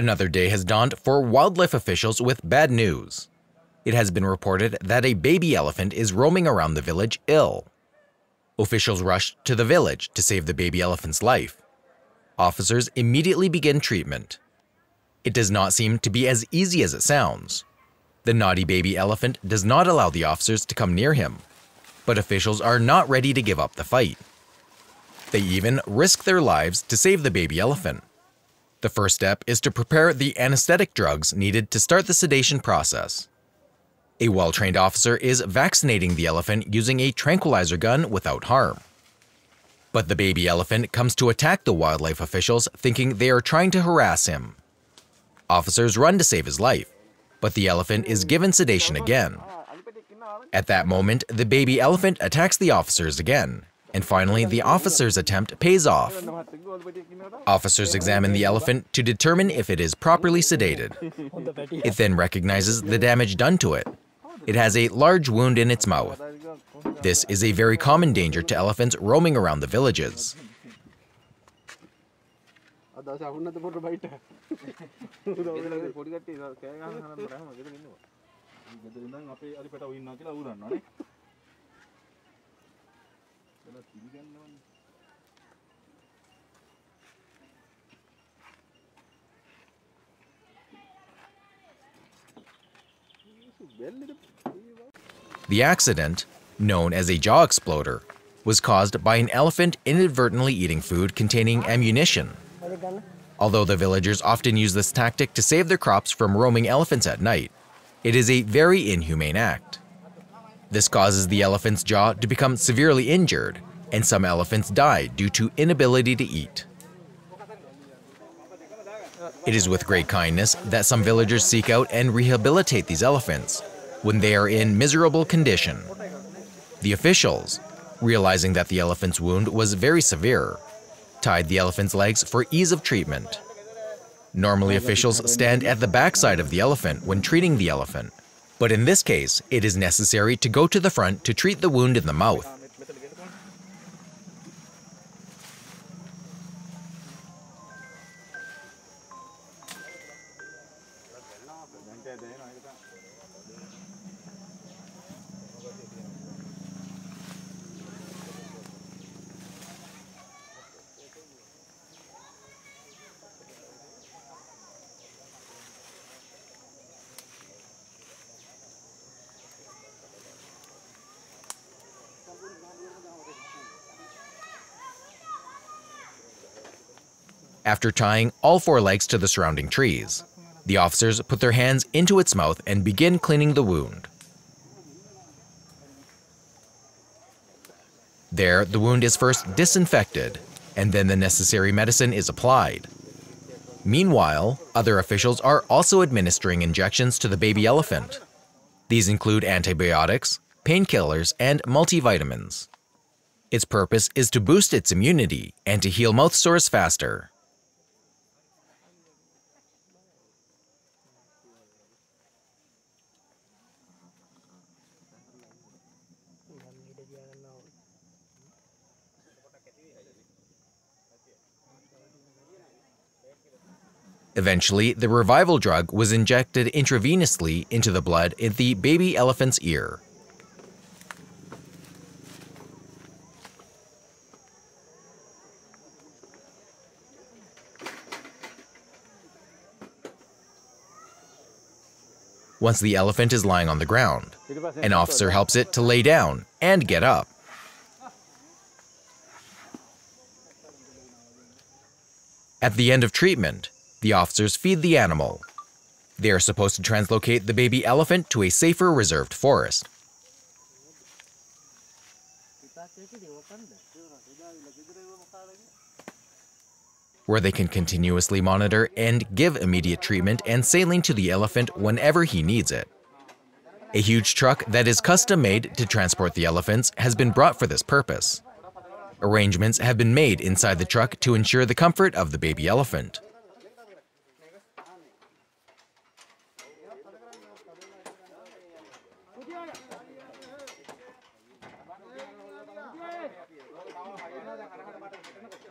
Another day has dawned for wildlife officials with bad news. It has been reported that a baby elephant is roaming around the village ill. Officials rush to the village to save the baby elephant's life. Officers immediately begin treatment. It does not seem to be as easy as it sounds. The naughty baby elephant does not allow the officers to come near him, but officials are not ready to give up the fight. They even risk their lives to save the baby elephant. The first step is to prepare the anesthetic drugs needed to start the sedation process. A well-trained officer is vaccinating the elephant using a tranquilizer gun without harm. But the baby elephant comes to attack the wildlife officials thinking they are trying to harass him. Officers run to save his life, but the elephant is given sedation again. At that moment, the baby elephant attacks the officers again, and finally the officer's attempt pays off. Officers examine the elephant to determine if it is properly sedated. It then recognizes the damage done to it. It has a large wound in its mouth. This is a very common danger to elephants roaming around the villages. The accident, known as a jaw exploder, was caused by an elephant inadvertently eating food containing ammunition. Although the villagers often use this tactic to save their crops from roaming elephants at night, it is a very inhumane act. This causes the elephant's jaw to become severely injured, and some elephants die due to inability to eat. It is with great kindness that some villagers seek out and rehabilitate these elephants when they are in miserable condition. The officials, realizing that the elephant's wound was very severe, tied the elephant's legs for ease of treatment. Normally, officials stand at the backside of the elephant when treating the elephant, but in this case, it is necessary to go to the front to treat the wound in the mouth. After tying all four legs to the surrounding trees, the officers put their hands into its mouth and begin cleaning the wound. There, the wound is first disinfected, and then the necessary medicine is applied. Meanwhile, other officials are also administering injections to the baby elephant. These include antibiotics, painkillers, and multivitamins. Its purpose is to boost its immunity and to heal mouth sores faster. Eventually, the revival drug was injected intravenously into the blood in the baby elephant's ear. Once the elephant is lying on the ground, an officer helps it to lay down and get up. At the end of treatment, the officers feed the animal. They are supposed to translocate the baby elephant to a safer reserved forest. Where they can continuously monitor and give immediate treatment and saline to the elephant whenever he needs it. A huge truck that is custom made to transport the elephants has been brought for this purpose. Arrangements have been made inside the truck to ensure the comfort of the baby elephant.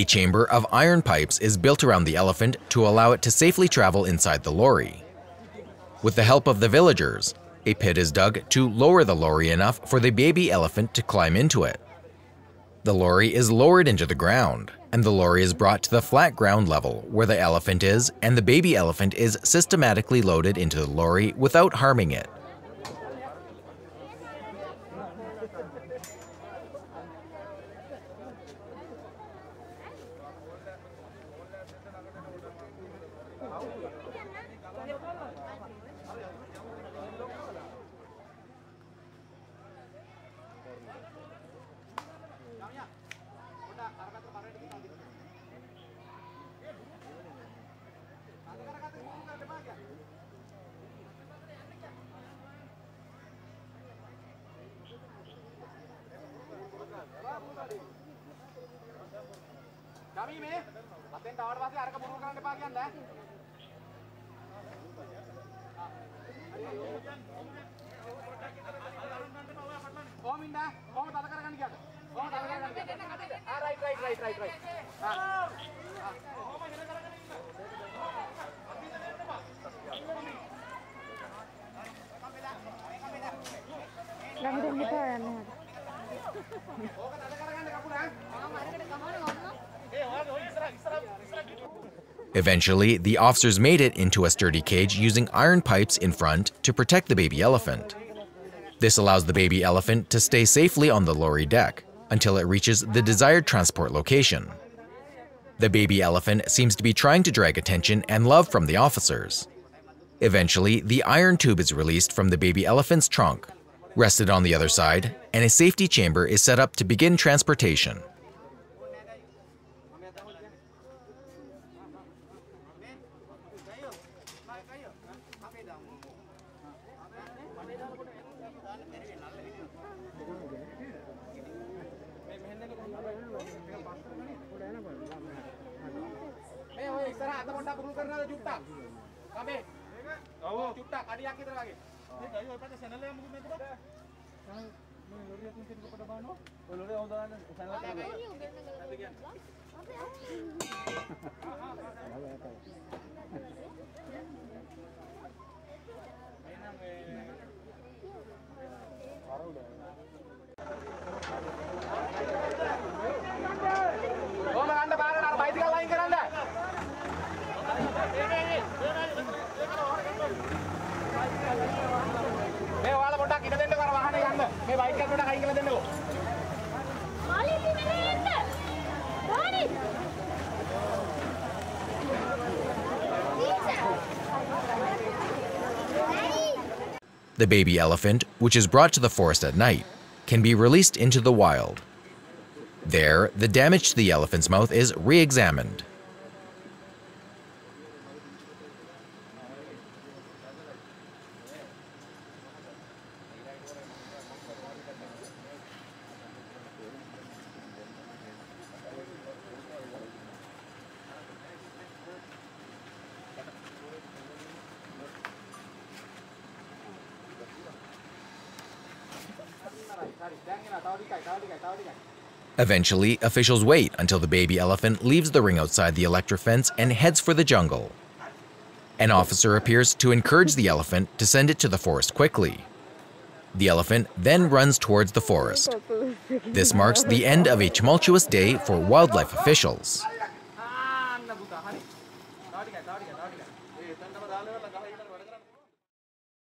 A chamber of iron pipes is built around the elephant to allow it to safely travel inside the lorry. With the help of the villagers, a pit is dug to lower the lorry enough for the baby elephant to climb into it. The lorry is lowered into the ground, and the lorry is brought to the flat ground level where the elephant is, and the baby elephant is systematically loaded into the lorry without harming it. Kami ini, latihan tawar pasti ada keburukan di bagian dah. ඕම ඉන්න ඕම තද කරගන්න කියන්න ඕම තද කරගන්න කියන්න ආ right right right right right ah ඕම හෙල කරගෙන ඉන්න අපි ඉන්න වෙන්නවා ළඟට ඉන්න යන්න ඕක තද කරගන්න කපුනා ආ මරකට ගහන ඕන ඒ ඔයාලා ඉස්සරහ ඉස්සරහ ඉස්සරහ Eventually, the officers made it into a sturdy cage using iron pipes in front to protect the baby elephant. This allows the baby elephant to stay safely on the lorry deck until it reaches the desired transport location. The baby elephant seems to be trying to drag attention and love from the officers. Eventually, the iron tube is released from the baby elephant's trunk, rested on the other side, and a safety chamber is set up to begin transportation. ඔය ඉස්සරහ අත පොඩ්ඩක් පුරුදු කරනවාද චුට්ටක් කමේ ඔව් චුට්ටක් අඩියක් විතර වගේ මේ ගයි ඔය පැත්තේ සැනල් එක මුකුත් නැතිද මේ ලොරිය තුන් කෙනෙක් කොට බානවා ඔය ලොරිය හොඳ දාන්න සැනල් The baby elephant, which is brought to the forest at night, can be released into the wild. There, the damage to the elephant's mouth is re Eventually, officials wait until the baby elephant leaves the ring outside the electric fence and heads for the jungle. An officer appears to encourage the elephant to send it to the forest quickly. The elephant then runs towards the forest. This marks the end of a tumultuous day for wildlife officials.